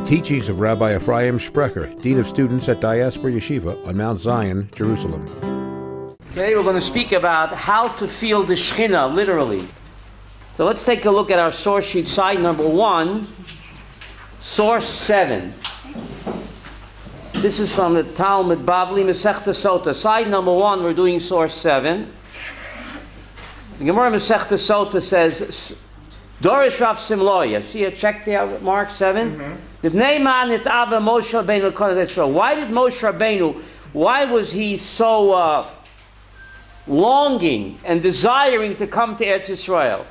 the teachings of Rabbi Ephraim Sprecher, Dean of Students at Diaspora Yeshiva on Mount Zion, Jerusalem. Today we're going to speak about how to feel the Shekhinah, literally. So let's take a look at our source sheet, side number one, source seven. This is from the Talmud Bavli Masechta Sota. Side number one, we're doing source seven. The Gemara Masechta Sota says, Dorish Rav Simloya. See a check there, Mark 7? Mm-hmm. Why did Moshe Rabbeinu, why was he so uh, longing and desiring to come to Eretz Israel?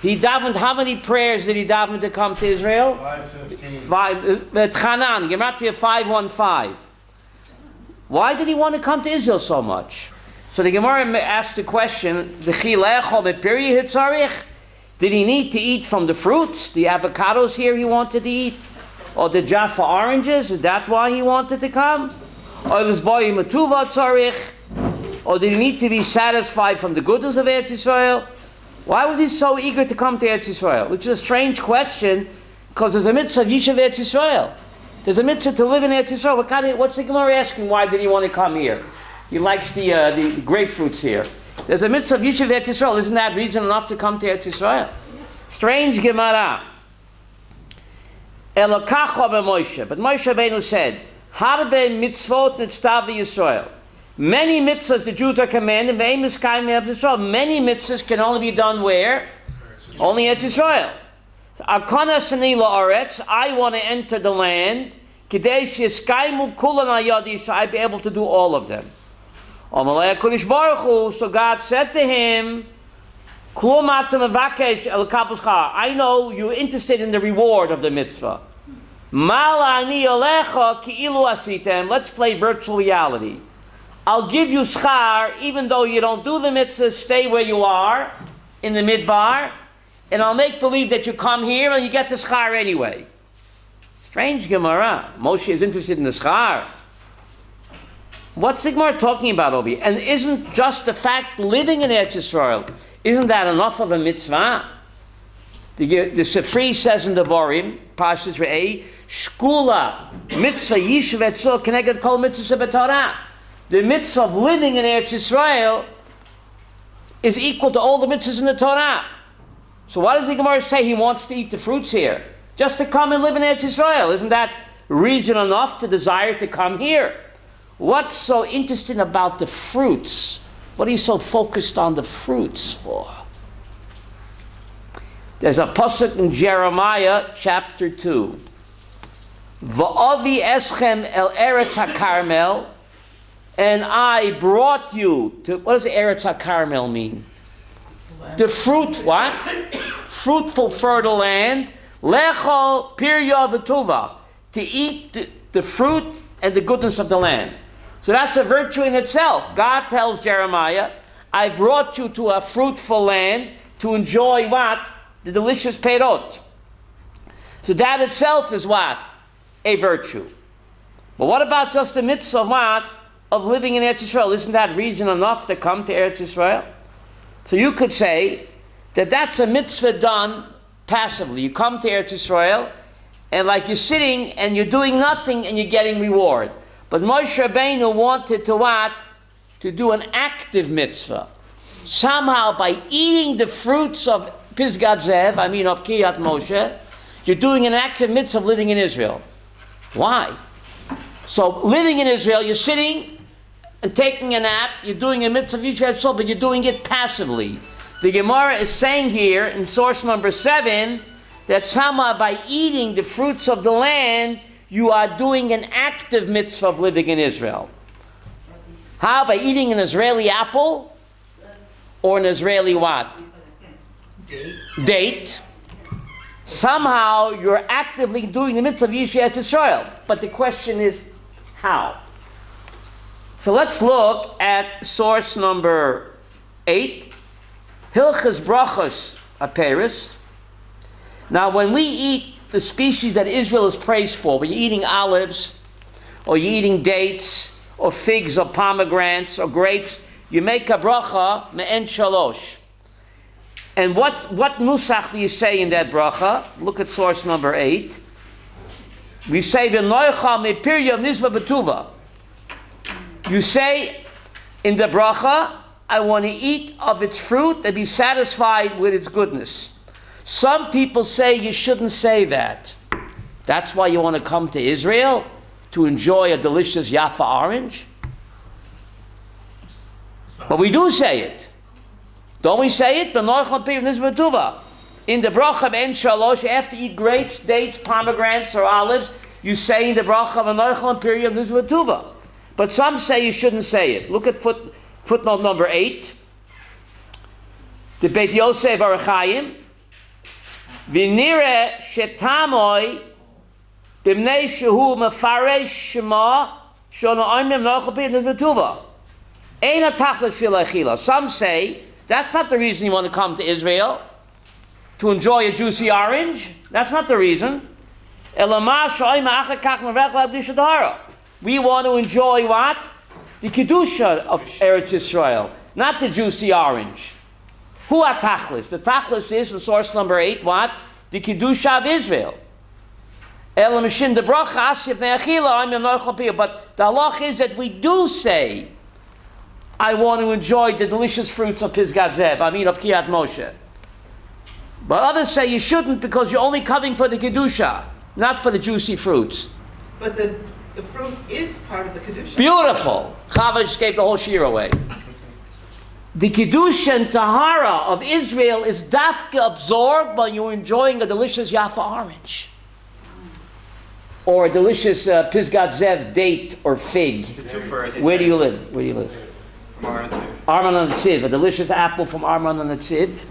He davened, how many prayers did he daven to come to Israel? 515. Five, uh, Gematria 515. Why did he want to come to Israel so much? So the Gemara asked the question, the Chilecho Bepiri Hitzarich? Did he need to eat from the fruits, the avocados here he wanted to eat? Or the Jaffa oranges? Is that why he wanted to come? Or the Zboy Matuva Tzarich? Or did he need to be satisfied from the goodness of Eretz Israel? Why was he so eager to come to Eretz Israel? Which is a strange question, because there's a mitzvah of Yishav Eretz Israel. There's a mitzvah to live in Eretz Israel. What kind of, what's the Gemara asking? Why did he want to come here? He likes the, uh, the, the grapefruits here. There's a mitzvah of Yishav Eretz Israel. Isn't that reason enough to come to Eretz Israel? Strange Gemara. Elokacho Moshe. But Moshe Rabbeinu said, Harbe mitzvot nitztav Yisrael. Many mitzvahs the Jews are commanded, Many mitzvahs can only be done where? Only at Israel. Akana Sanila Aretz, I want to enter the land. Kadesh Yiskaimu Kulan Ayadi, so I'd be able to do all of them. Amalei Kudish Baruch so God said to him, I know you're interested in the reward of the mitzvah. Let's play virtual reality. I'll give you schar, even though you don't do the mitzvah, stay where you are in the midbar, and I'll make believe that you come here and you get the schar anyway. Strange Gemara. Moshe is interested in the schar. What's the Gemara talking about over here? And isn't just the fact living in Eretz Yisrael, isn't that enough of a mitzvah? The, the Sefri says in the Vorim, Pashas Re'ei, Shkula, mitzvah yishuv etzol, connected kol mitzvah b'torah. The mitzvah of living in Eretz Yisrael is equal to all the mitzvahs in the Torah. So why does the Gemara say he wants to eat the fruits here? Just to come and live in Eretz Yisrael. Isn't that reason enough to desire to come here? What's so interesting about the fruits? What are you so focused on the fruits for? There's a pasuk in Jeremiah chapter 2. Va'avi eschem el eretz ha-karmel, and I brought you to, what does eretz ha-karmel mean? The fruit, what? Fruitful, fertile land. Lechol pirya v'tuva, to eat the, the fruit and the goodness of the land. So that's a virtue in itself. God tells Jeremiah, I brought you to a fruitful land to enjoy what? The delicious perot. So that itself is what? A virtue. But what about just the mitzvah of what? Of living in Eretz Yisrael. Isn't that reason enough to come to Eretz Yisrael? So you could say that that's a mitzvah done passively. You come to Eretz Yisrael, and like you're sitting and you're doing nothing and you're getting reward. But Moshe Rabbeinu wanted to what? To do an active mitzvah. Somehow, by eating the fruits of Pisgat Zev, I mean of Kiryat Moshe, you're doing an active mitzvah of living in Israel. Why? So, living in Israel, you're sitting and taking a nap, you're doing a mitzvah Yisrael, but you're doing it passively. The Gemara is saying here in source number seven that somehow by eating the fruits of the land, you are doing an active mitzvah of living in Israel. How? By eating an Israeli apple or an Israeli what? Date. Date. Somehow you're actively doing the mitzvah of Yisrael to Israel. But the question is, how? So let's look at source number eight, Hilchas Brachos Aperis. Now, when we eat the species that Israel is praised for. When you're eating olives, or you're eating dates, or figs, or pomegranates, or grapes, you make a bracha me'en shalosh. And what, what nusach do you say in that bracha? Look at source number eight. We say v'noicha mepirya nizba betuva. You say in the bracha, I want to eat of its fruit and be satisfied with its goodness. Some people say you shouldn't say that. That's why you want to come to Israel to enjoy a delicious Yafa orange. But we do say it. Don't we say it? In the bracha en shalosh, after you eat grapes, dates, pomegranates, or olives, you say in the bracha of anoichel and period tuva. But some say you shouldn't say it. Look at foot, footnote number eight. The Beit Yosef Arachayim. V'nire shetamoy b'mnei shehu mefaresh shema shono oimim nochel period tuva. Ein atachlet shil Some say that's not the reason you want to come to Israel to enjoy a juicy orange. That's not the reason. We want to enjoy what? The Kedusha of Eretz Yisrael, not the juicy orange. Who are Tachlis? The Tachlis is the source number eight, what? The Kedusha of Israel. But the halach is that we do say, I want to enjoy the delicious fruits of Pisgat Zev, I mean of Kiryat Moshe. But others say you shouldn't because you're only coming for the Kedusha, not for the juicy fruits. But the, the fruit is part of the Kedusha. Beautiful. Chava just gave the whole shear away. The Kedusha and Tahara of Israel is dafka absorbed when you're enjoying a delicious Yafa orange. Or a delicious uh, Pisgat Zev date or fig. Where do you live? Where do you live? Armon HaNatziv, a delicious apple from Armon HaNatziv.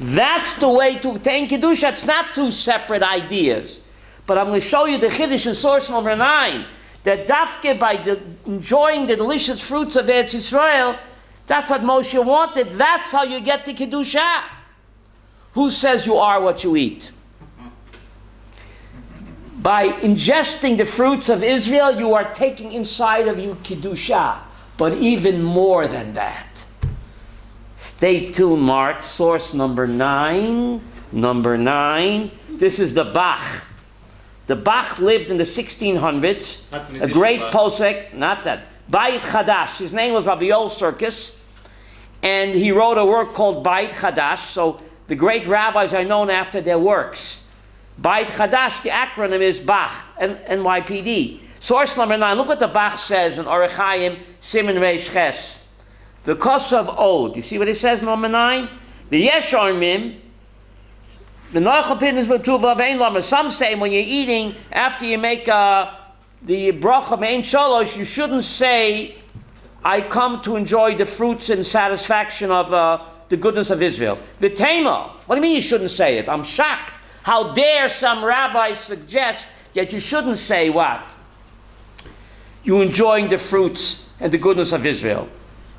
That's the way to attain Kedusha. It's not two separate ideas. But I'm going to show you the Chiddush in source number nine. That dafke by the, enjoying the delicious fruits of Eretz Yisrael, that's what Moshe wanted. That's how you get the Kedusha. Who says you are what you eat? By ingesting the fruits of Israel, you are taking inside of you Kedusha. But even more than that. Stay tuned, Mark. Source number nine. Number nine. This is the Bach. The Bach lived in the 1600s. A great posek. Not that. Bayit Chadash. His name was Rabbi Yoel Sirkis. And he wrote a work called Bayit Chadash. So the great rabbis are known after their works. Bayit Chadash, the acronym is Bach, N- NYPD. Source number nine. Look what the Bach says in Orechayim Simon Reish Ches. The of old. You see what it says, number nine? The yesh armim. The noichel pidnus b'tuva vein. Some say when you're eating, after you make uh, the bracha mein shalosh, you shouldn't say, I come to enjoy the fruits and satisfaction of uh, the goodness of Israel. V'tema. What do you mean you shouldn't say it? I'm shocked. How dare some rabbis suggest that you shouldn't say what? You enjoying the fruits and the goodness of Israel.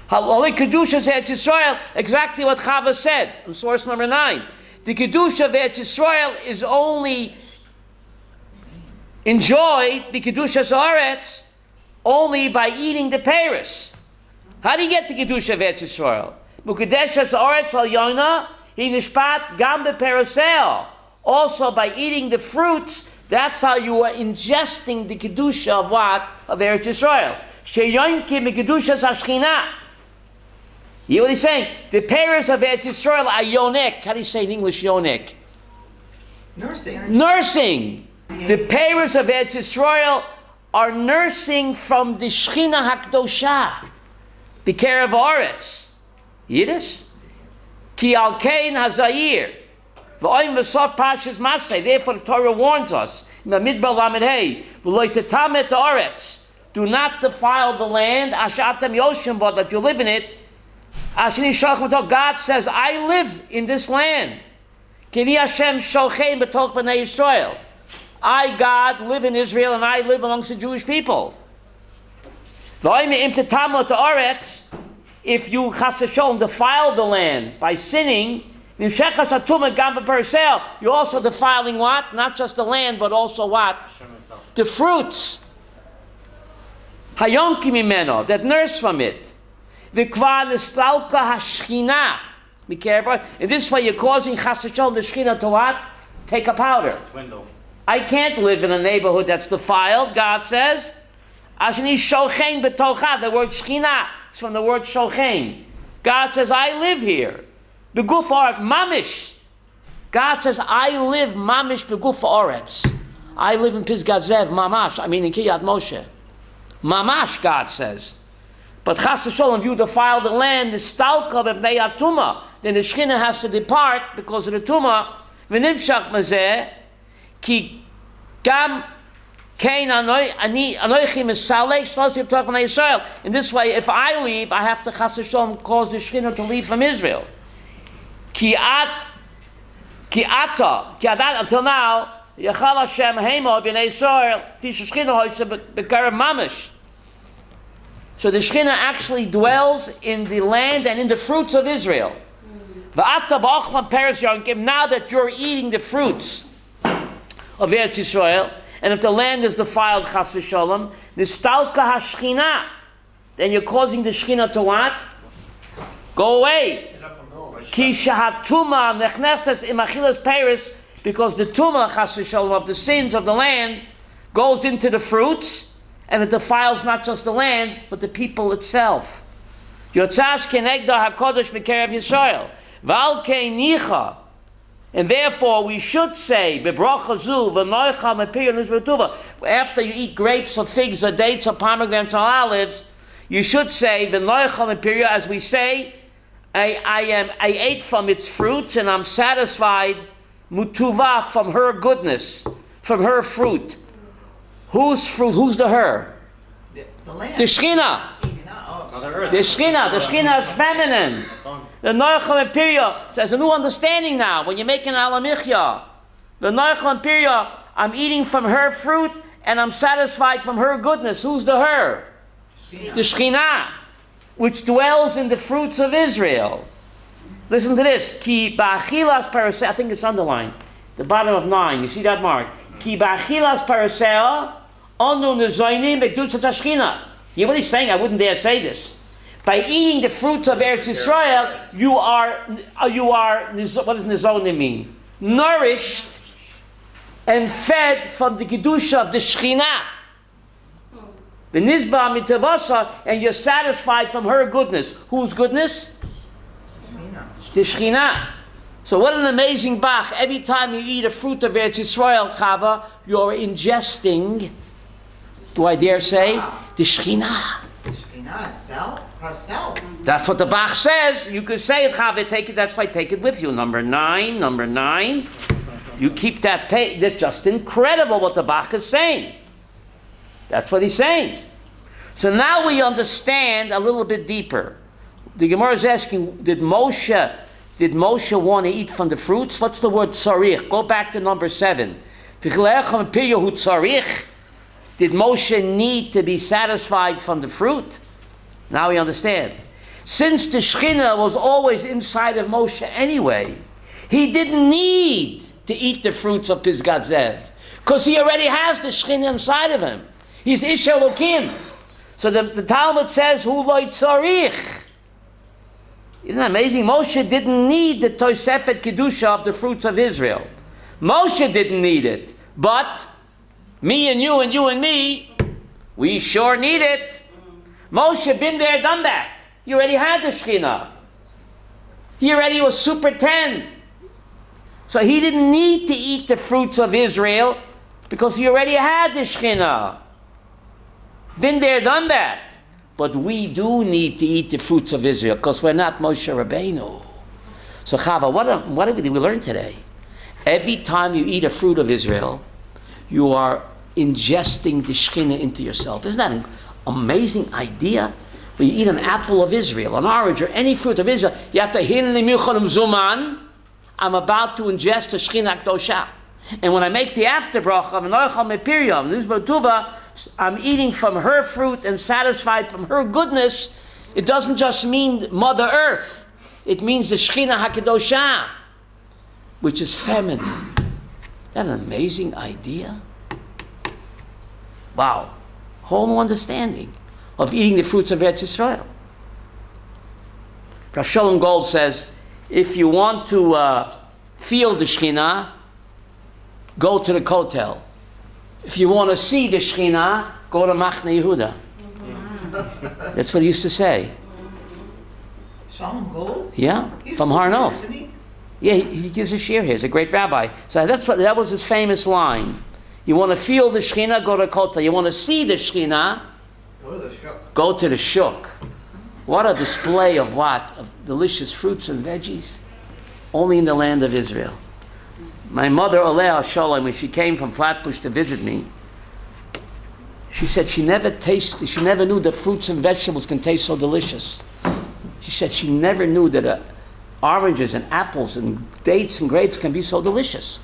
Holy Kedusha Eretz Yisrael, exactly what Chava said in source number nine. The Kedusha of Eretz Yisrael is only enjoyed, the Kedusha Eretz, only by eating the Paris. How do you get the Kedusha of Eretz Yisrael? Mukadesh Eretz al Yona, he nishpat gam beperosel. Also by eating the fruits, that's how you are ingesting the Kedusha of what? Of Eretz Yisrael. Sheyonki Kedusha Ashkinah. You know what he's saying? The parents of Eretz Yisrael are yonek. How do you say in English yonek? Nursing. Nursing. The parents of Eretz Yisrael are nursing from the Shechina Hakdosha, the care of Oretz. Yiddish? Ki al kein hazayir. V'oim v'sot pashas masay. Therefore the Torah warns us. In the Midbar Lamed Hey. V'loi Oretz. Do not defile the land. Ashatem yoshim, but that you live in it. God says, I live in this land. I, God, live in Israel and I live amongst the Jewish people. If you defile the land by sinning, you're also defiling what? Not just the land, but also what? The fruits. That nurse from it. Vikva hashchina. Be careful. In this way, you're causing chasachol the shchina to what? Take a powder. I can't live in a neighborhood that's defiled, God says. Ashani shochein betocha, the word shchina, it's from the word shochein. God says, I live here. Beguf art mamish. God says, I live mamish beguf oretz. I live in Pisgat Zev, mamash, I mean in Kiryat Moshe. Mamash, God says. But Chas if you defile the land, the stalka b'bnei atuma, then the Shechina has to depart because of the tuma. V'nimshach mazeh, anoy ani anoychi misalei shlosim tok b'nei Yisrael. In this way, if I leave, I have to Chas Shalom cause the Shechina to leave from Israel. Ki at ki ata ki adat until now. Yachal Hashem Hemo b'nei Yisrael Tisha Shechina hoyse b'karav mamish. So the Shechina actually dwells in the land and in the fruits of Israel. V'ata b'ochlan peres yonkim. Now that you're eating the fruits of Eretz Yisrael, and if the land is defiled, chas v'sholem, nistalka hashchina, then you're causing the Shechina to what? Go away. Ki shahatuma nechnestes imachilas peres, because the tuma chas v'sholem of the sins of the land goes into the fruits, and it defiles not just the land, but the people itself. Yotzas kenegda hakodesh b'kerev Yisrael. Val nicha. And therefore, we should say, "Bebracha zu v'noicha mepir. After you eat grapes or figs or dates or pomegranates or olives, you should say, as we say, I, I am I ate from its fruits and I'm satisfied mutuva from her goodness, from her fruit. Whose fruit? Who's the her? The, the land. The Shechina. Oh, The Shechina. The Shechina is feminine. The Noachim Imperia says a new understanding now. When you're making alamichya, the Noachim Imperia, I'm eating from her fruit and I'm satisfied from her goodness. Who's the her? The Shechina, which dwells in the fruits of Israel. Listen to this. Ki ba'achilas paraseh. I think it's underlined. The bottom of nine. You see that mark? Ki ba'achilas paraseh. Onu nezoinim bekdushat hashchina. You know what he's saying? I wouldn't dare say this. By eating the fruits of Eretz Yisrael, you are, uh, you are, what does nezonim mean? Nourished and fed from the kedusha of the Shechina. The nizba mitavasa, and you're satisfied from her goodness. Whose goodness? The Shechina. So what an amazing bach. Every time you eat a fruit of Eretz Yisrael, Chava, you're ingesting, do I dare say, the Shechina. Shekhinah. That's what the Bach says. You could say it, Chava, take it, that's why take it with you. Number nine, number nine. You keep that page. That's just incredible what the Bach is saying. That's what he's saying. So now we understand a little bit deeper. The Gemara is asking, did Moshe, did Moshe want to eat from the fruits? What's the word tzarich? Go back to number seven. Did Moshe need to be satisfied from the fruit? Now we understand. Since the Shekhinah was always inside of Moshe anyway, he didn't need to eat the fruits of Pisgat Zev. Because he already has the Shekhinah inside of him. He's Ish Elokim. So the, the Talmud says, Hu loy tzarich. Isn't that amazing? Moshe didn't need the Tosefet Kedusha of the fruits of Israel. Moshe didn't need it. But me and you and you and me, we sure need it. Moshe been there, done that. He already had the Shekhinah. He already was super 10. So he didn't need to eat the fruits of Israel because he already had the Shekhinah. Been there, done that. But we do need to eat the fruits of Israel because we're not Moshe Rabbeinu. So Chava, what, what did we learn today? Every time you eat a fruit of Israel, you are ingesting the Shekhinah into yourself. Isn't that an amazing idea? When you eat an apple of Israel, an orange, or any fruit of Israel, you have to hinni milchonim um zuman. I'm about to ingest the Shekhinah Kdosha. And when I make the after bracha I'm eating from her fruit and satisfied from her goodness. It doesn't just mean Mother Earth. It means the Shekhinah HaKadosha, which is feminine. That an amazing idea? Wow. Whole new understanding of eating the fruits of Eretz Yisrael. Rav Shalom Gold says, if you want to uh, feel the Shekhinah, go to the Kotel. If you want to see the Shekhinah, go to Machne Yehuda. That's what he used to say. Shalom Gold? Yeah, He's from still Har Nof. isn't he? Yeah, he, he gives a shir here. He's a great rabbi. So that's what that was his famous line. You want to feel the Shekhinah, go to Kotel. You want to see the Shekhinah, Go to the shuk. go to the Shuk. What a display of what? Of delicious fruits and veggies. Only in the land of Israel. My mother, Alea Shalom, when she came from Flatbush to visit me, she said she never tasted, she never knew that fruits and vegetables can taste so delicious. She said she never knew that uh, oranges and apples and dates and grapes can be so delicious.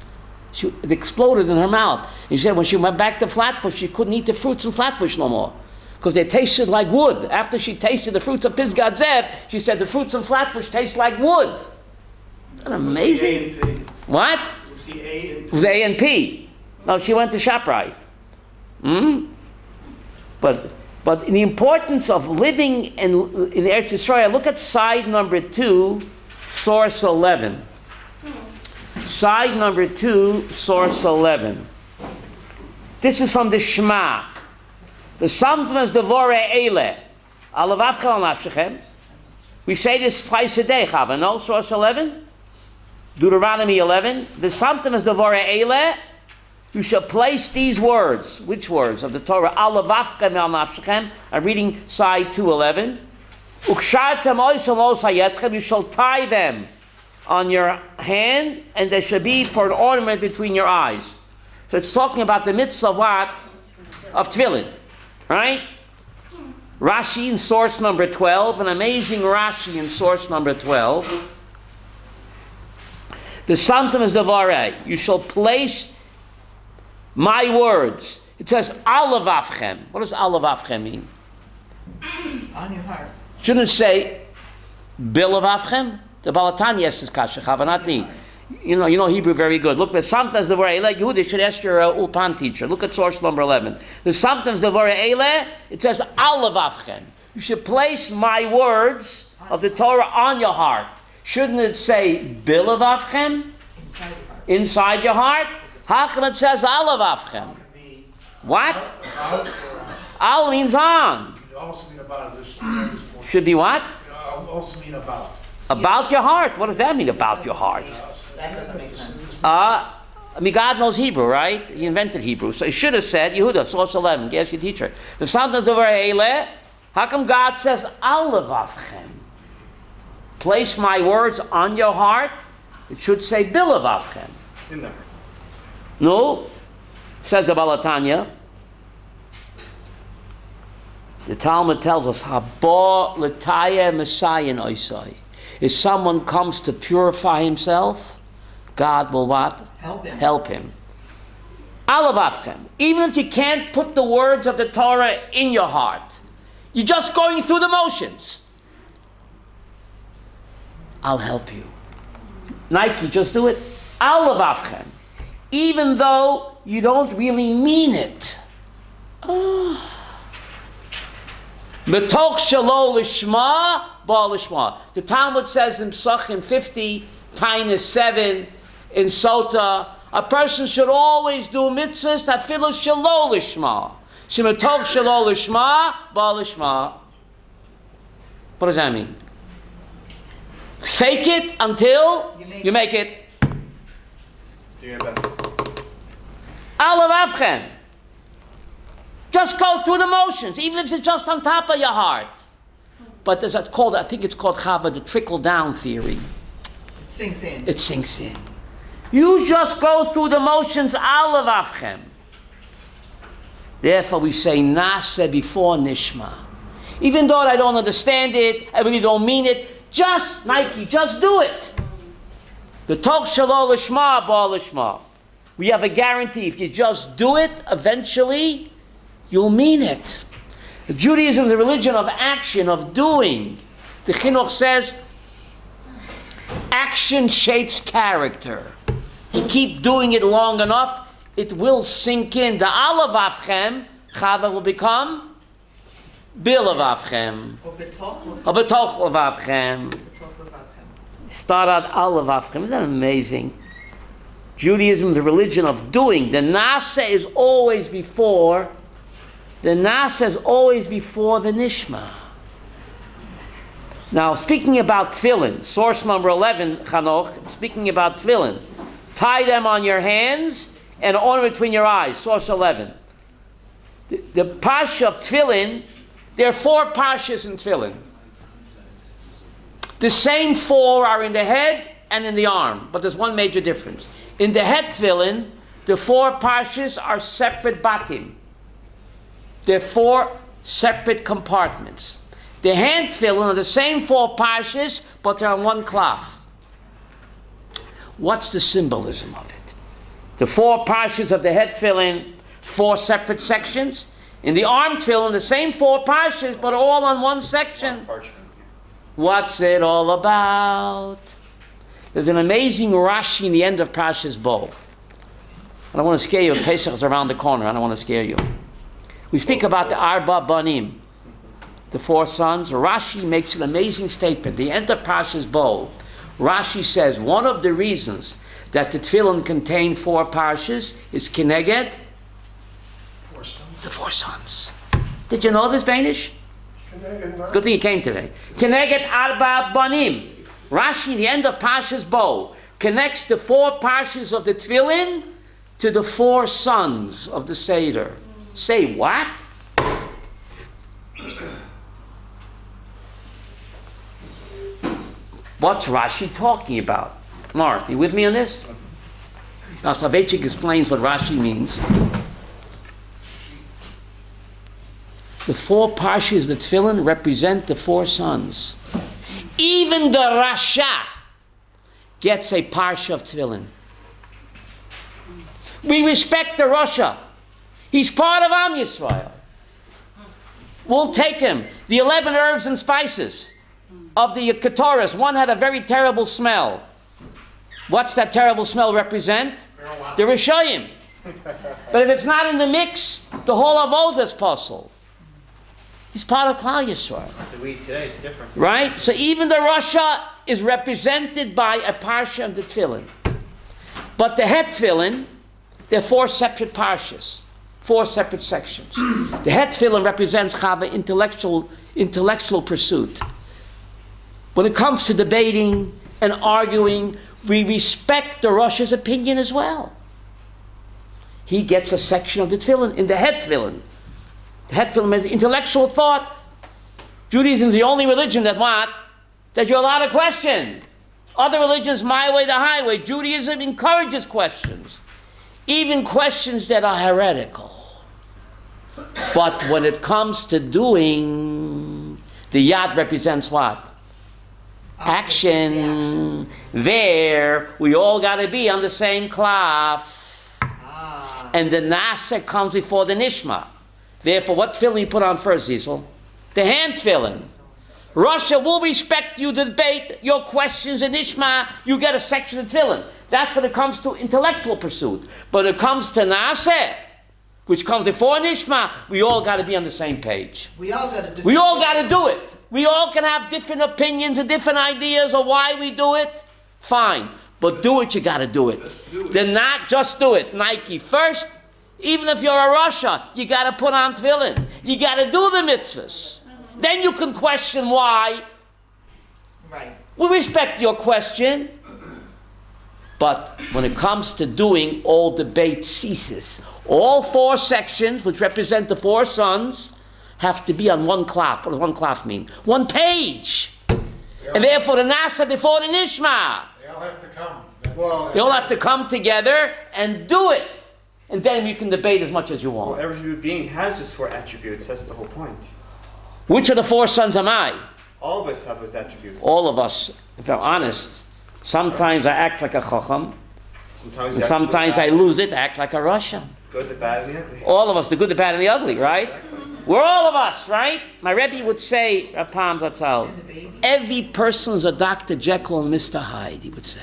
She, it exploded in her mouth. And she said when she went back to Flatbush, she couldn't eat the fruits in Flatbush no more because they tasted like wood. After she tasted the fruits of Pisgat Zev, she said the fruits in Flatbush taste like wood. Isn't that amazing? What? It's the A and It was A and P. No, she went to ShopRite. Hmm? But, but the importance of living in, in Eretz Yisrael, look at side number two, source 11. Side number two, source 11. This is from the Shema. The Samtmas Devore Eile. Alavavcha al nafshechem. We say this twice a day, Chava, no? Source 11? Deuteronomy 11. The Samtmas Devore Eile. You shall place these words, which words of the Torah? Alavavcha al nafshechem. I'm reading side 211. Ukshartem oisam os hayetchem. You shall tie them on your hand, and they shall be for an ornament between your eyes. So it's talking about the mitzvah of what? Of tefillin, right? Rashi in source number 12, an amazing Rashi in source number 12. The Santam is Devare. You shall place my words. It says Alavavchem. What does Alavavchem mean? On your heart. Shouldn't it say Bilavavchem? The Balatanya asks kasha, Chava, not me. You know, you know Hebrew very good. Look, the sometimes the Vore Eile, Yehuda should ask your uh, Ulpan teacher. Look at source number 11. The sometimes the Vore Eile, it says Alavavchen. You should place my words of the Torah on your heart. Shouldn't it say Bilavavchem? Inside your. Inside your heart? How come it says Alavavchem? B. What? Al means on. Could also mean about. Should be what? Also mean about. About your heart. What does that mean, about your heart? That doesn't make sense. Uh, I mean, God knows Hebrew, right? He invented Hebrew. So he should have said, Yehuda, source 11, ask your teacher. The sound of the Eile, how come God says, Alavavchem? Place my words on your heart. It should say, Bilavavchem. In there. No, says the Balatanya. The Talmud tells us, Haba Lataya Messiah Oisai. If someone comes to purify himself, God will what? Help him. Help him. Alavavchem. Even if you can't put the words of the Torah in your heart, you're just going through the motions. I'll help you. Nike, just do it. Alavavchem. Even though you don't really mean it. Metoch shalo lishma ba lishma. The Talmud says in Psachim 50, Tainus 7, in Sota, a person should always do mitzvahs tafilu shalo lishma. Shemetoch shalo lishma ba lishma. What does that mean? Fake it until You make you make it. Do your best. Alav Avchem. Just go through the motions, even if it's just on top of your heart. But there's a called, I think it's called Chava, the trickle down theory. It sinks in. It sinks in. You just go through the motions, Alav Avchem. Therefore, we say Nase before Nishma. Even though I don't understand it, I really don't mean it, just, Nike, just do it. The Tok Shalom Lishma, Ba Lishma. We have a guarantee. If you just do it, eventually, you'll mean it. Judaism is a religion of action, of doing. The Chinuch says, action shapes character. You keep doing it long enough, it will sink in. The Alav Avchem, Chava will become Bilav Avchem. Or betoch Avchem. Start out Alav Avchem. Isn't that amazing? Judaism is a religion of doing. The Nasa is always before. The Nasa is always before the Nishma. Now, speaking about tefillin, source number 11, Chanoch, speaking about tefillin, tie them on your hands and on between your eyes, source 11. The, the pasha of tefillin, there are four pashas in tefillin. The same four are in the head and in the arm, but there's one major difference. In the head tefillin, the four pashas are separate batim. They're four separate compartments. The hand tefillin are the same four pashas, but they're on one cloth. What's the symbolism of it? The four pashas of the head tefillin, four separate sections. In the arm tefillin, the same four pashas, but all on one section. What's it all about? There's an amazing Rashi in the end of Parshas Bo. I don't want to scare you. Pesach is around the corner. I don't want to scare you. We speak about the Arba Banim, the four sons. Rashi makes an amazing statement. The end of Parshas Bo, Rashi says one of the reasons that the Tefillin contain four parshas is Four stones. the four sons. Did you know this, Banish? Good thing you came today. Keneget arba banim. Rashi, the end of Pasha's bow, connects the four Pashas of the Tefillin to the four sons of the Seder. Say what? What's Rashi talking about? Mark, you with me on this? Now, Soloveitchik explains what Rashi means. The four parshas the tefillin represent the four sons. Even the Rasha gets a parsha of tefillin. We respect the Rasha. He's part of Am Yisrael. We'll take him. The 11 herbs and spices of the Ketores, one had a very terrible smell. What's that terrible smell represent? The Rishayim. But if it's not in the mix, the whole avodah is puzzled. He's part of Klal Yisrael, The weed today is different. right? So even the Rasha is represented by a parsha of the Tefillin. But the head Tefillin, they're four separate parshas, four separate sections. the head Tefillin represents Chava intellectual intellectual pursuit. When it comes to debating and arguing, we respect the Rasha's opinion as well. He gets a section of the Tefillin in the head Tefillin. The head Tefillin is intellectual thought. Judaism is the only religion that what? That you're allowed to question. Other religions, my way, the highway. Judaism encourages questions, even questions that are heretical. But when it comes to doing, the yad represents what? Action. There, we all got to be on the same cloth. Ah, And the nasa comes before the nishma. Therefore, what tefillin you put on first, Zisel? The hand tefillin. Rasha will respect you debate your questions in Ishma. You get a section of tefillin. That's when it comes to intellectual pursuit. But it comes to nasa, which comes before Nishma, we all got to be on the same page. we all got to. We all got to do it. We all can have different opinions and different ideas of why we do it. Fine. But do it, you got to do it. Then not just do it. Nike first. Even if you're a Rasha, you got to put on tefillin. You got to do the mitzvahs. Then you can question why. Right. We respect your question. But when it comes to doing, all debate ceases. All four sections, which represent the four sons, have to be on one cloth. What does one cloth mean? One page. And therefore, the Nasa before the Nishma. They all have to come. Well, They all have to come together and do it. And then you can debate as much as you well, want. every human being has those four attributes. That's the whole point. Which of the four sons am I? All of us have those attributes. All of us, if I'm honest, sometimes I act like a chacham, Sometimes, and you have to do sometimes I lose it, act like a Russian. Good, the bad, and the ugly. All of us, the good, the bad, and the ugly, right? We're all of us, right? My Rebbe would say, Rapam Zatzal, And the baby. every person's a Dr. Jekyll and Mr. Hyde, he would say.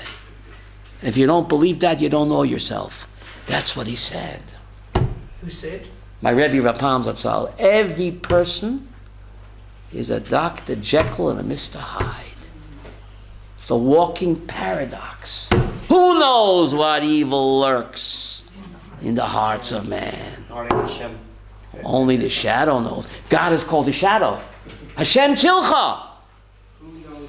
If you don't believe that, you don't know yourself. That's what he said. Who said? My Rebbe Rapam Zatzal, every person is a Dr. Jekyll and a Mr. Hyde. It's a walking paradox. Who knows what evil lurks in the hearts of man? Only the shadow knows. God is called the shadow. Hashem Tilcha.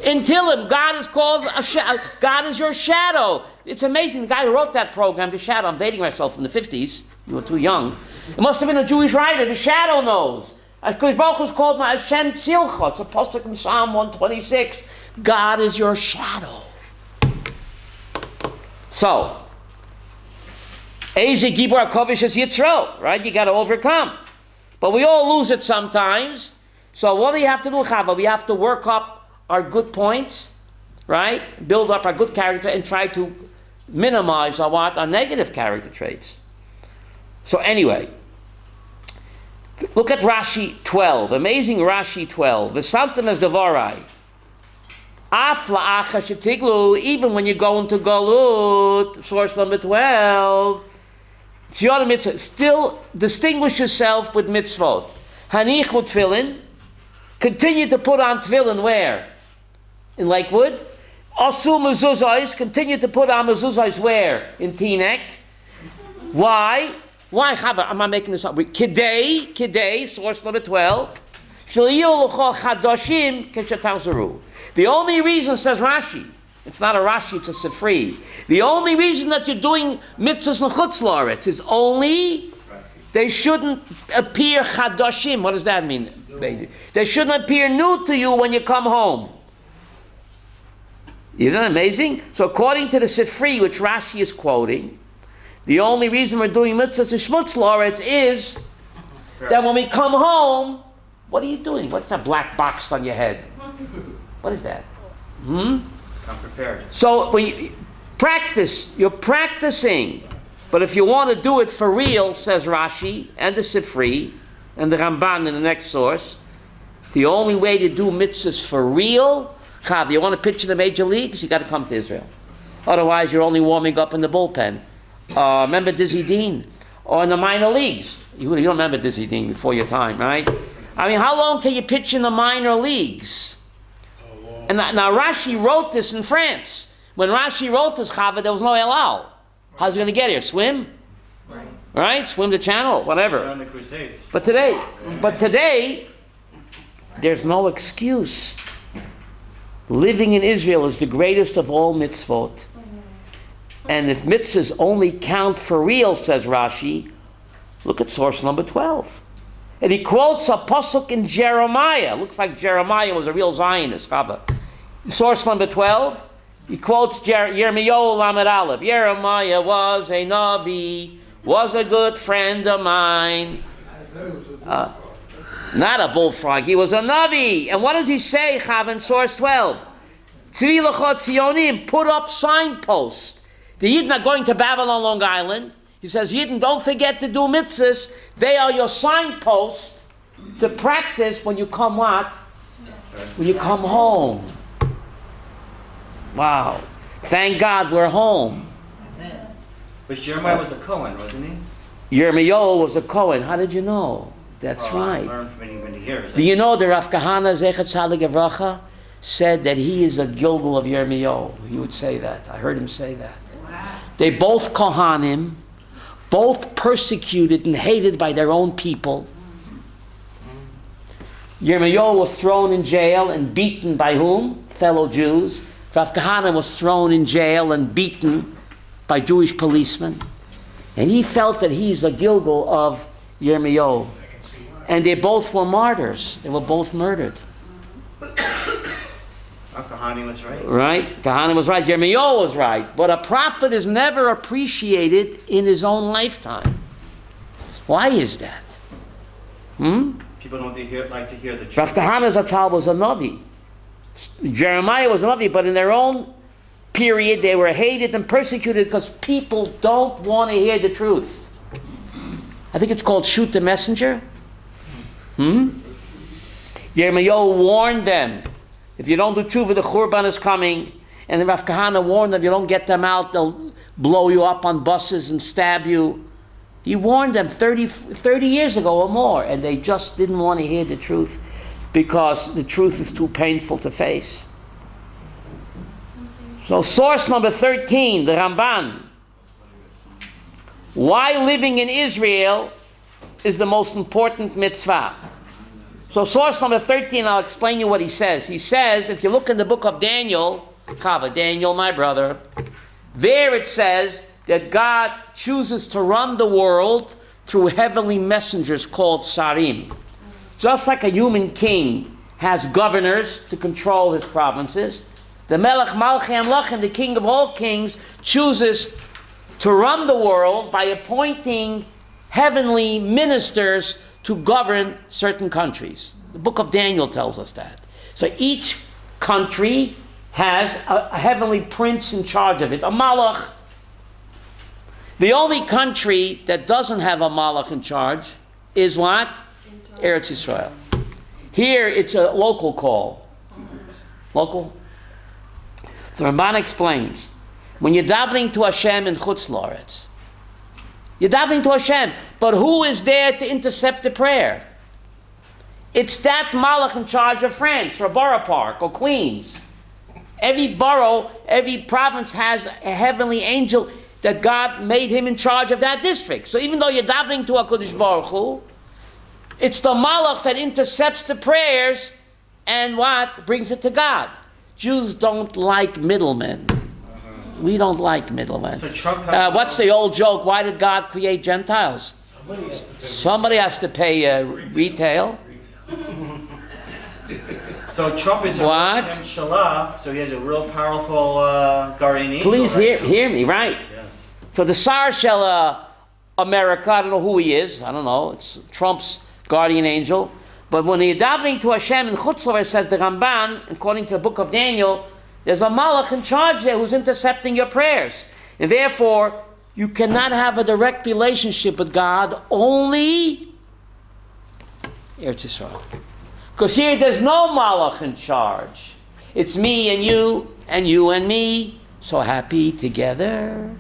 In Tillim, God is called a sha- God is your shadow. It's amazing. The guy who wrote that program, The Shadow, I'm dating myself from the 50s. You were too young. It must have been a Jewish writer. The shadow knows. Uh, because Baruch is called my Hashem Tzilcha. It's a pasuk in Psalm 126. God is your shadow. So, Eze Gibor Kovish is Yitzro, right? You got to overcome. But we all lose it sometimes. So what do you have to do, Chava? We have to work up our good points, right? Build up our good character and try to minimize our what? Our negative character traits. So anyway, look at Rashi 12. Amazing Rashi 12. V'samtim as devorai. Af la'acha shetiglu, even when you go into Galut, source number 12, Tziyot mitzvah, still distinguish yourself with mitzvot. Hanichu tefillin, continue to put on tefillin where? In Lakewood. Asu mezuzahs, continue to put on mezuzahs where? In Teaneck. Why? Why, Chava? I'm not making this up. Kidei, Kidei, source number 12. Shaliyu l'cho chadoshim keshetavzaru. The only reason, says Rashi, it's not a Rashi, it's a Sifri. The only reason that you're doing mitzvahs and chutz la'aretz is only they shouldn't appear chadoshim. What does that mean? baby? They shouldn't appear new to you when you come home. Isn't that amazing? So according to the Sifri, which Rashi is quoting, the only reason we're doing mitzvahs and shmutz is that when we come home, what are you doing? What's that black box on your head? What is that? Hmm? I'm prepared. So when you practice, you're practicing. But if you want to do it for real, says Rashi and the Sifri and the Ramban in the next source, the only way to do mitzvahs for real, Chav, you want to pitch in the major leagues? You got to come to Israel. Otherwise, you're only warming up in the bullpen. Uh, remember Dizzy Dean? Or in the minor leagues. You, you don't remember Dizzy Dean before your time, right? I mean, how long can you pitch in the minor leagues? And now Rashi wrote this in France. When Rashi wrote this, Chava, there was no El Al. How's he going to get here? Swim? Right. Right? Swim the channel, whatever. The Crusades. But today, but today, there's no excuse. Living in Israel is the greatest of all mitzvot. And if mitzvahs only count for real, says Rashi, look at source number 12. And he quotes a pasuk in Jeremiah. Looks like Jeremiah was a real Zionist. Chava. Source number 12, he quotes Jer- Yirmiyahu Lamed Aleph. Jeremiah was a Navi, was a good friend of mine. Uh, not a bullfrog, he was a Navi. And what does he say, Chav, in source 12? Tzvi Tzionim, put up signposts. The Yidden are going to Babylon, Long Island. He says, Yidden, don't forget to do mitzvahs. They are your signposts to practice when you come what? When you come home. Wow. Thank God we're home. Amen. But Jeremiah was a Cohen, wasn't he? Yirmiyahu was a Cohen. How did you know? That's Well, right. learned many, many years. Do you know that Rav Kahane Zechat Tzadik Avracha said that he is a Gilgul of Yirmiyahu? He would say that. I heard him say that. They both Kohanim, both persecuted and hated by their own people. Yirmiyahu was thrown in jail and beaten by whom? Fellow Jews. Rav Kahane was thrown in jail and beaten by Jewish policemen. And he felt that he's a Gilgul of Yirmiyahu. And they both were martyrs. They were both murdered. Kahane was right. Right? Kahane was right. Yirmiyahu was right. But a prophet is never appreciated in his own lifetime. Why is that? Hmm? People don't hear, like to hear the truth. Rav Kahane Zatzal was a Navi. Jeremiah was lovely, but in their own period, they were hated and persecuted because people don't want to hear the truth. I think it's called shoot the messenger. Hmm? Jeremiah warned them if you don't do tshuva, the Khurban is coming. And Rav Kahane warned them, if you don't get them out, they'll blow you up on buses and stab you. He warned them 30, 30 years ago or more, and they just didn't want to hear the truth because the truth is too painful to face. So, source number 13, the Ramban. Why living in Israel is the most important mitzvah. So, source number 13, I'll explain you what he says. He says, if you look in the book of Daniel, Chava, Daniel, my brother, there it says that God chooses to run the world through heavenly messengers called Sarim. Just like a human king has governors to control his provinces, the Melech Malchi Amlach, the king of all kings, chooses to run the world by appointing heavenly ministers to govern certain countries. The book of Daniel tells us that. So each country has a, a heavenly prince in charge of it, a malach. The only country that doesn't have a malach in charge is what? Eretz Israel. Here it's a local call. Local? So Ramban explains when you're davening to Hashem in Chutz La'aretz, you're davening to Hashem, but who is there to intercept the prayer? It's that Malach in charge of France or Borough Park or Queens. Every borough, every province has a heavenly angel that God made him in charge of that district. So even though you're davening to HaKadosh Baruch Hu, it's the Malach that intercepts the prayers and what? Brings it to God. Jews don't like middlemen. We don't like middlemen. So Trump Uh, what's the old joke? Why did God create Gentiles? Somebody has to pay uh, retail. So Trump is a What? Rosh Hashanah, so he has a real powerful uh, guardian. Please right hear, now. hear me, right? Yes. So the shall uh, America, I don't know who he is, I don't know, it's Trump's guardian angel. But when you're davening to Hashem in Chutzlar, says the Ramban, according to the book of Daniel, there's a Malach in charge there who's intercepting your prayers. And therefore, you cannot have a direct relationship with God only Eretz Yisrael. Because here there's no Malach in charge. It's me and you, and you and me, so happy together.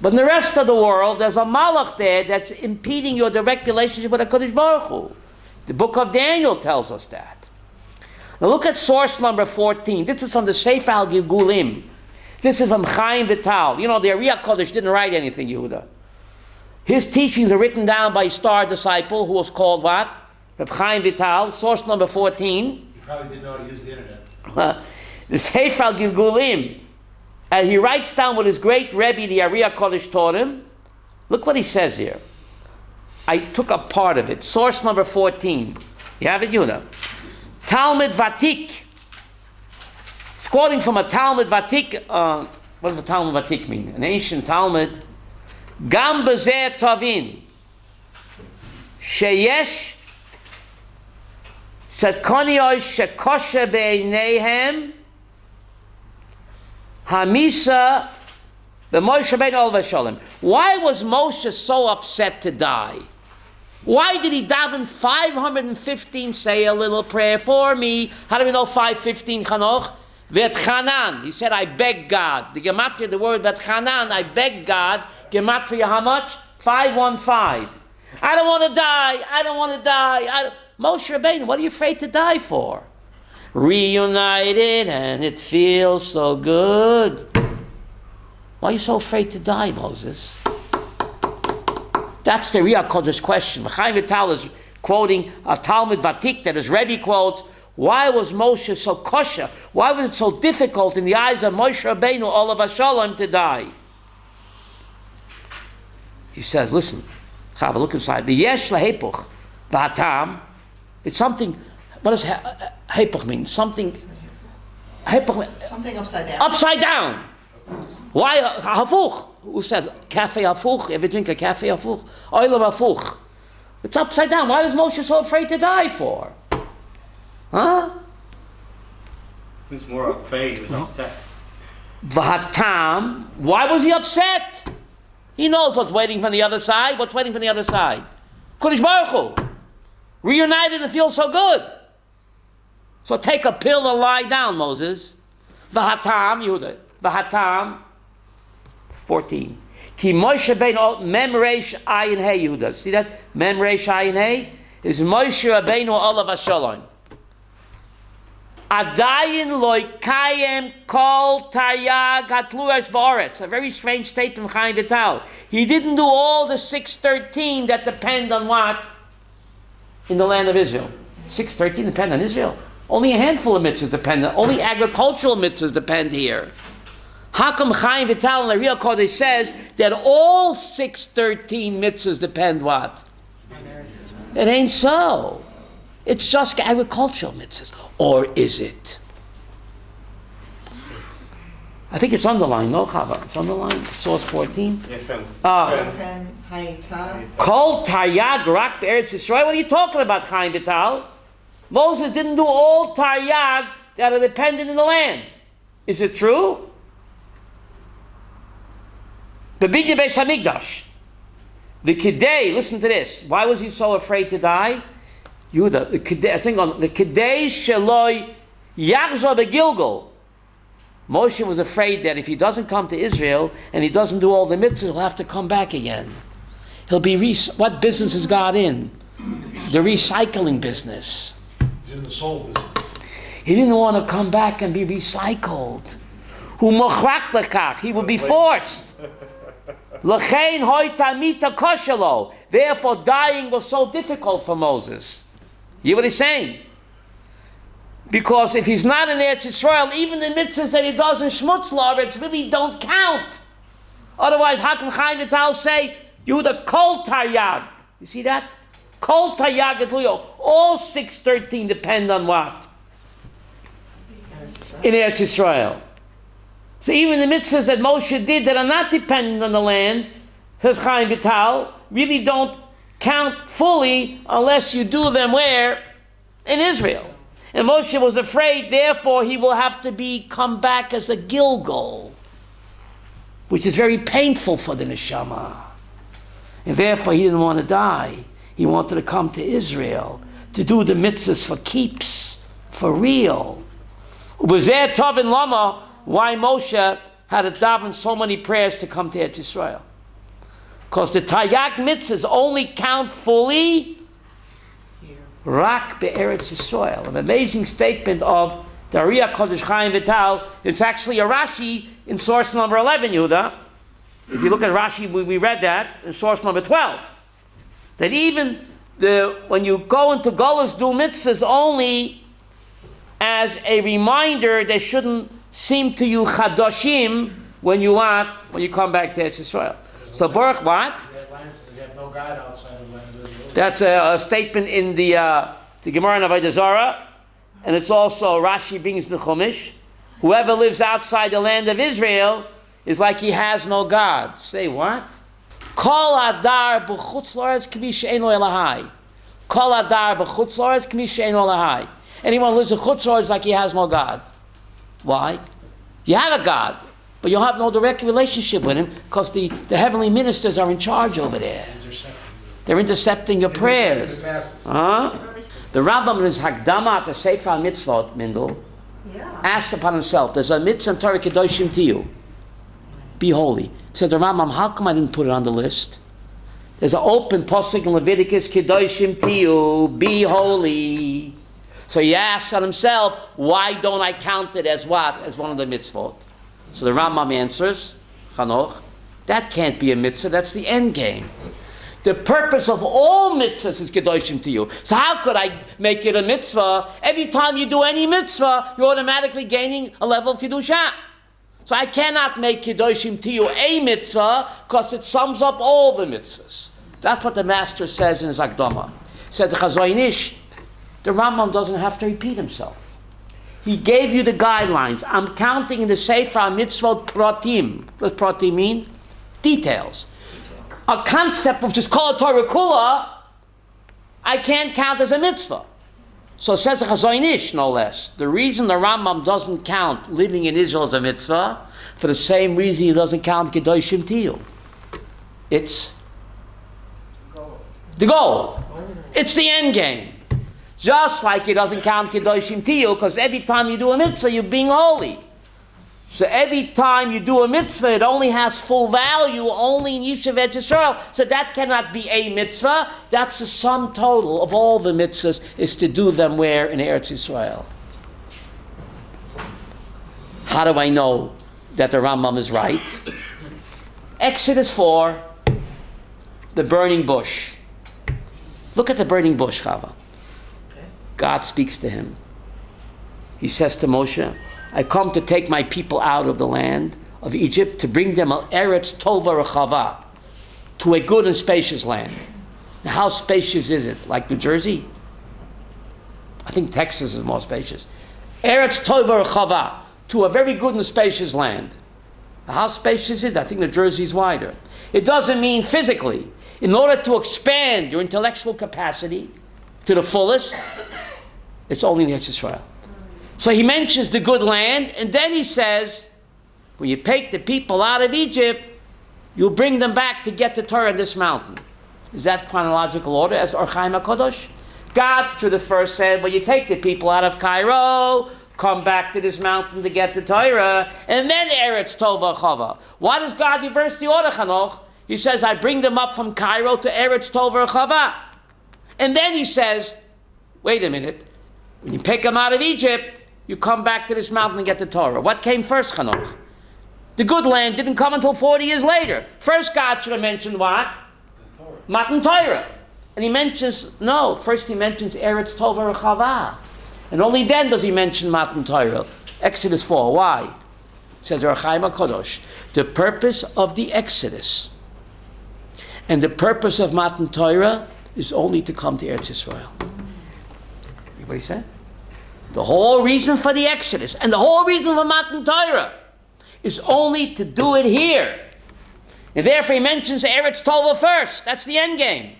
But in the rest of the world, there's a Malach there that's impeding your direct relationship with HaKadosh Baruch Hu. The book of Daniel tells us that. Now look at source number 14. This is from the Sefer HaGilgulim. This is from Chaim Vital. You know, the Ari HaKodesh didn't write anything, Yehuda. His teachings are written down by a star disciple who was called what? Reb Chaim Vital, source number 14. He probably didn't know how to use the internet. The Sefer HaGilgulim, and he writes down what his great Rebbe, the Ari HaKodesh, taught him. Look what he says here. I took a part of it. Source number 14. You have it, Yuna. Talmud Vatik. It's quoting from a Talmud Vatik. Uh, what does a Talmud Vatik mean? An ancient Talmud. Gam bezeh tavin. Sheyesh. Shekonioy shekoshe beinehem. Hamisa the Moshe Ben Ol Shalom. Why was Moshe so upset to die? Why did he daven 515 say a little prayer for me? How do we know 515 Chanoch? Va'etchanan. He said, I beg God. The Gematria, the word Va'etchanan, I beg God. Gematria, how much? 515. I don't want to die. I don't want to die. I. Moshe Rabbeinu, what are you afraid to die for? Reunited and it feels so good. Why are you so afraid to die, Moses? That's the Riyah Kodesh question. Chaim Vital is quoting a Talmud Vatik that his Rebbe quotes, why was Moshe so kosher? Why was it so difficult in the eyes of Moshe Rabbeinu, all of Shalom, to die? He says, listen, Chava, look inside. The yesh lahepuch, v'hatam, it's something, what does he- eh, hepuch mean? Something, hepuch, Something upside down. upside down. Why hafuch? Who said cafe hafuch? Ever drink a cafe hafuch? Oilam hafuch. It's upside down. Why is Moshe so afraid to die for? Huh? He was more afraid. He was upset. Vahatam. Why was he upset? He knows what's waiting from the other side. What's waiting from the other side? Kodesh Baruch Hu. Reunited and feel so good. So take a pill and lie down, Moses. Vahatam, Yehuda. Vahatam. 14. Ki Moshe ben Mem Reish Ayin Hey Yehuda. See that? Mem Reish Ayin Hey is Moshe Rabbeinu Olav Hashalom. Adayin loy kayem kol taryag hatluash ba'aretz. A very strange statement Chaim Vital. He didn't do all the 613 that depend on what? In the land of Israel. 613 depend on Israel. Only a handful of mitzvahs depend only agricultural mitzvahs depend here. How come Chaim Vital in the Real Kodesh says that all 613 mitzvahs depend what? It ain't so. It's just agricultural mitzvahs. Or is it? I think it's underlined, no, Chava? It's underlined, source 14. Yes, Ben. Ah. Pen Hayita. Kol Taryag Rak Eretz Yisrael. What are you talking about, Chaim Vital? Moses didn't do all Taryag that are dependent in the land. Is it true? The Bidya Beis Hamikdash. The Kidei, listen to this. Why was he so afraid to die? Yehuda, the Kidei, I think on the Kidei Sheloi Yachzor Begilgul. Moshe was afraid that if he doesn't come to Israel and he doesn't do all the mitzvahs, he'll have to come back again. He'll be what business is God in? The recycling business. He's in the soul business. He didn't want to come back and be recycled. Lekach. He would be forced. L'chein hoita mita koshelo. Therefore, dying was so difficult for Moses. You hear what he's saying? Because if he's not in Eretz Yisrael, even the mitzvahs that he does in Shmutz Laretz really don't count. Otherwise, how can Chaim Vital say, you the kol taryag? You see that? Kol taryag luyo. All 613 depend on what? In Eretz Yisrael. So even the mitzvahs that Moshe did that are not dependent on the land, says Chaim Vital, really don't count fully unless you do them where? In Israel. And Moshe was afraid, therefore he will have to be come back as a Gilgul, which is very painful for the neshama. And therefore he didn't want to die. He wanted to come to Israel to do the mitzvahs for keeps, for real. Ubezeh Tov and Lama, why Moshe had to daven so many prayers to come to Eretz Yisrael. Because the Taryag mitzvahs only count fully Rak be'eretz Yisrael. An amazing statement of Daria Kodesh Chaim Vital. It's actually a Rashi in source number 11, Yehuda. If you look at Rashi, we, we read that in source number 12. That even the, when you go into Golas, do mitzvahs only as a reminder they shouldn't seem to you chadoshim when you want, when you come back to Eretz Yisrael. So Baruch, what? The Atlantis says you have no God outside of land. That's a, a statement in the, uh, the Gemara in Avodah Zarah, and it's also Rashi brings the Chumash. Whoever lives outside the land of Israel is like he has no God. Say what? Kol adar b'chutz la'aretz k'mi she'eno elahai. Kol adar b'chutz la'aretz k'mi she'eno elahai. Anyone who lives in chutz la'aretz is like he has no God. Why? You have a God, but you'll have no direct relationship with him because the, the heavenly ministers are in charge over there. They're intercepting your prayers. Huh? The Rambam in his Hakdama to Sefer Mitzvot, Mindel, Yeah. asked upon himself, there's a mitzvah in Torah Kedoshim to you. Be holy. Said the Rambam, how come I didn't put it on the list? There's an open posuk in Leviticus, Kedoshim you, be holy. So he asks on himself, why don't I count it as what? As one of the mitzvot. So the Rambam answers, Chanoch, that can't be a mitzvah, that's the end game. The purpose of all mitzvahs is kedoshim to you. So how could I make it a mitzvah? Every time you do any mitzvah, you're automatically gaining a level of kedusha. So I cannot make kedoshim to you a mitzvah because it sums up all the mitzvahs. That's what the master says in his Akdama. Said the Chazon Ish, the Rambam doesn't have to repeat himself. He gave you the guidelines. I'm counting in the Sefer Mitzvot Pratim. What does Pratim mean? Details a concept which is called Torah Kula, I can't count as a mitzvah. So says a Chazon Ish, no less. The reason the Rambam doesn't count living in Israel as a mitzvah, for the same reason he doesn't count Kedoshim Tihyu. It's the goal. It's the end game. Just like he doesn't count Kedoshim Tihyu, because every time you do a mitzvah, you're being holy. So every time you do a mitzvah, it only has full value only in Yishuv Eretz Yisrael. So that cannot be a mitzvah. That's the sum total of all the mitzvahs is to do them where in Eretz Yisrael. How do I know that the Rambam is right? Exodus 4, the burning bush. Look at the burning bush, Chava. God speaks to him. He says to Moshe, I come to take my people out of the land of Egypt to bring them a Eretz Tova Rechava, to a good and spacious land. Now, how spacious is it? Like New Jersey? I think Texas is more spacious. Eretz Tova Rechava, to a very good and spacious land. How spacious is it? I think New Jersey is wider. It doesn't mean physically. In order to expand your intellectual capacity to the fullest, it's only in Israel. So he mentions the good land, and then he says, when you take the people out of Egypt, you'll bring them back to get the Torah in this mountain. Is that chronological order as Or Chaim HaKadosh? God should have first said, when you take the people out of Cairo, come back to this mountain to get the Torah, and then Eretz Tova Chava. Why does God reverse the order, Chanoch? He says, I bring them up from Cairo to Eretz Tova Chava. And then he says, wait a minute, when you pick them out of Egypt, you come back to this mountain and get the Torah. What came first, Chanoch? The good land didn't come until 40 years later. First, God should have mentioned what? Matan Torah. And he mentions, no, first he mentions Eretz Tova Chava. And only then does he mention Matan Torah. Exodus 4. Why? Says Rachaim Kodosh. The purpose of the Exodus and the purpose of Matan Torah is only to come to Eretz Israel. He said? The whole reason for the Exodus and the whole reason for Matan Torah is only to do it here. And therefore he mentions Eretz Tova first. That's the end game.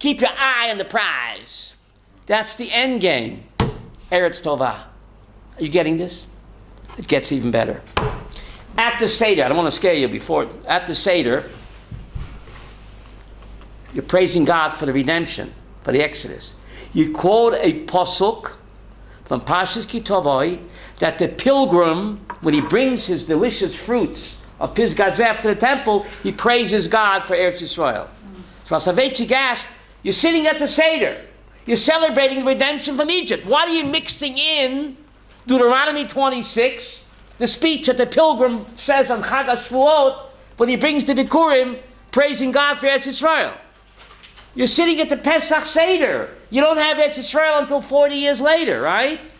Keep your eye on the prize. That's the end game. Eretz Tova. Are you getting this? It gets even better. At the Seder, I don't want to scare you before, at the Seder, you're praising God for the redemption, for the Exodus. You quote a posuk from Pashas Kitavoy that the pilgrim, when he brings his delicious fruits of Pisgat Zev to the temple, he praises God for Eretz Yisrael. So Savet Gash, you're sitting at the Seder. You're celebrating redemption from Egypt. Why are you mixing in Deuteronomy 26, the speech that the pilgrim says on Chag HaShvuot, when he brings the Bikurim, praising God for Eretz Yisrael? You're sitting at the Pesach Seder. You don't have Eretz Yisrael until 40 years later, right?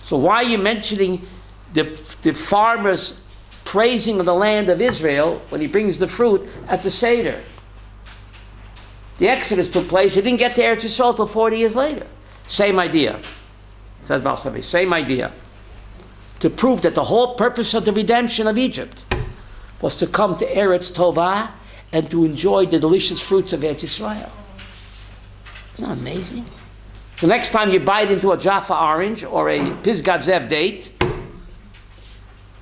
So why are you mentioning the, the farmer's praising of the land of Israel when he brings the fruit at the Seder? The Exodus took place. He didn't get to Eretz Yisrael until 40 years later. Same idea. Says Valsavi. Same idea. To prove that the whole purpose of the redemption of Egypt was to come to Eretz Tovah and to enjoy the delicious fruits of Eretz Yisrael. Isn't that amazing? So next time you bite into a Jaffa orange or a Pisgat Zev date,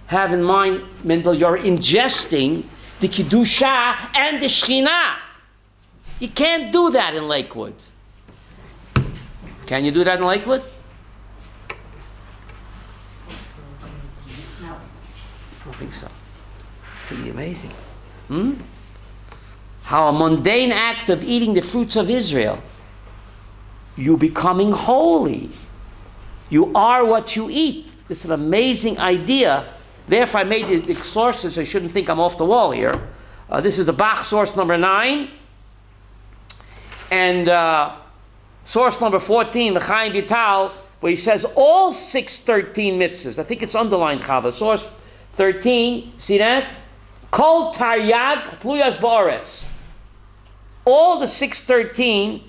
have in mind, Mendel, you're ingesting the Kedusha and the Shechinah. You can't do that in Lakewood. Can you do that in Lakewood? No. I don't think so. It's pretty amazing. Hmm? How a mundane act of eating the fruits of Israel, you becoming holy. You are what you eat. It's an amazing idea. Therefore, I made the, the sources. I shouldn't think I'm off the wall here. Uh, this is the Bach source number nine. And uh, source number 14, the Chaim Vital, where he says all 613 mitzvahs. I think it's underlined, Chava. Source 13, see that? Kol taryag tluyas ba'aretz. All the 613,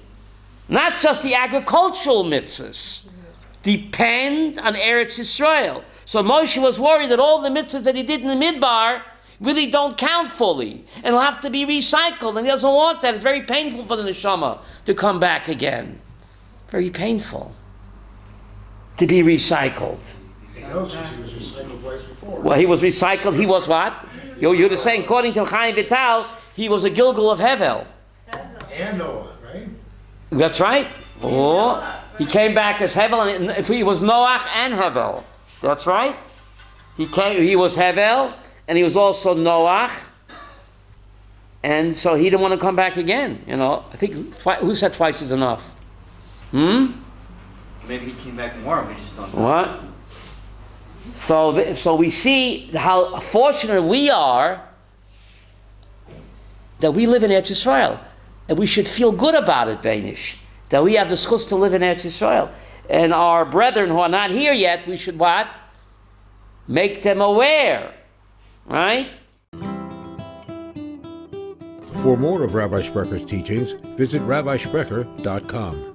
not just the agricultural mitzvahs, depend on Eretz Yisrael. So Moshe was worried that all the mitzvahs that he did in the Midbar really don't count fully and will have to be recycled. And he doesn't want that. It's very painful for the neshama to come back again. Very painful to be recycled. He knows he was recycled twice before. Well, he was recycled. He was what? You, you're just saying, according to Chaim Vital, he was a Gilgul of Hevel. And Noah, right? That's right. Oh, he came back as Hevel, and if he was Noach and Hevel. That's right. He came. He was Hevel, and he was also Noach. And so he didn't want to come back again. You know, I think twi- who said twice is enough? Hmm. Maybe he came back more, we just don't know. What? So, th- so we see how fortunate we are that we live in Eretz Yisrael, and we should feel good about it, Bainish, that we have the schus to live in Eretz Yisrael, and our brethren who are not here yet, we should what? Make them aware, right? For more of Rabbi Sprecher's teachings, visit rabbisprecher.com.